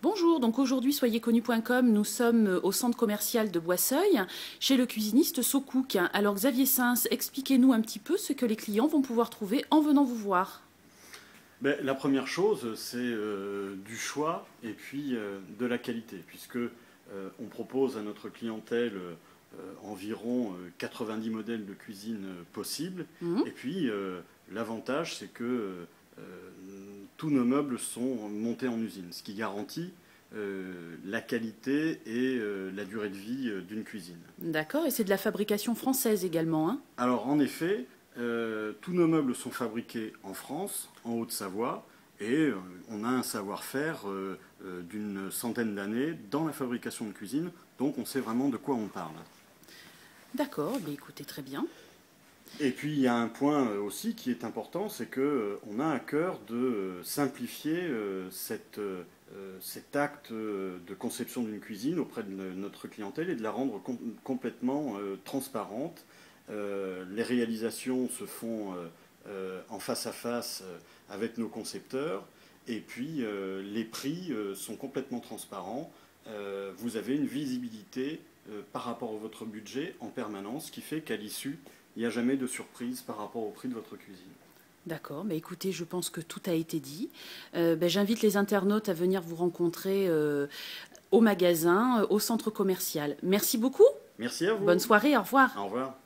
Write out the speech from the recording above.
Bonjour, donc aujourd'hui soyezconnu.com, nous sommes au centre commercial de Boisseuil, chez le cuisiniste SoCook. Alors Xavier Sins, expliquez-nous un petit peu ce que les clients vont pouvoir trouver en venant vous voir. Ben, la première chose, c'est euh, du choix et puis euh, de la qualité, puisque euh, on propose à notre clientèle environ 90 modèles de cuisine possibles. Mhm. Et puis l'avantage, c'est que tous nos meubles sont montés en usine, ce qui garantit la qualité et la durée de vie d'une cuisine. D'accord, et c'est de la fabrication française également. Hein? Alors en effet, euh, tous nos meubles sont fabriqués en France, en Haute-Savoie, et euh, on a un savoir-faire euh, d'une centaine d'années dans la fabrication de cuisine, donc on sait vraiment de quoi on parle. D'accord, mais écoutez très bien. Et puis il y a un point aussi qui est important, c'est qu'on a à cœur de simplifier cet acte de conception d'une cuisine auprès de notre clientèle et de la rendre complètement transparente euh, les réalisations se font euh, euh, en face à face avec nos concepteurs. Et puis les prix sont complètement transparents. vous avez une visibilité par rapport à votre budget en permanence, qui fait qu'à l'issue, il n'y a jamais de surprise par rapport au prix de votre cuisine. D'accord, mais écoutez, je pense que tout a été dit. Ben, j'invite les internautes à venir vous rencontrer au magasin, au centre commercial. Merci beaucoup. Merci à vous. Bonne soirée, au revoir. Au revoir.